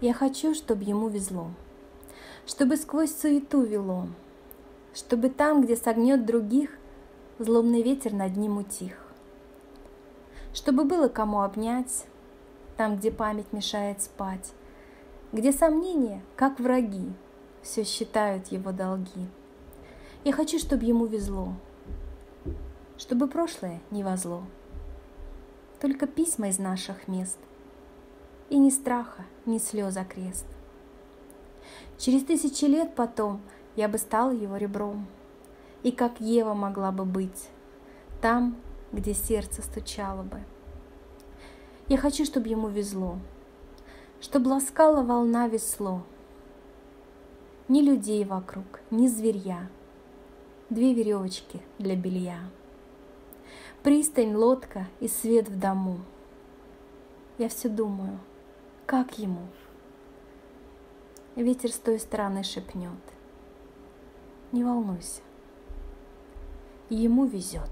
Я хочу, чтобы ему везло, чтобы сквозь суету вело, чтобы там, где согнет других, злобный ветер над ним утих. Чтобы было кому обнять, там, где память мешает спать, где сомнения, как враги, все считают его долги. Я хочу, чтобы ему везло, чтобы прошлое не возло. Только письма из наших мест, и ни страха, ни слеза крест. Через тысячи лет потом я бы стал его ребром, и как Ева могла бы быть там, где сердце стучало бы. Я хочу, чтобы ему везло, чтобы ласкала волна весло. Ни людей вокруг, ни зверья, две веревочки для белья. Пристань, лодка и свет в дому. Я все думаю, как ему? Ветер с той стороны шепнет. Не волнуйся, ему везет.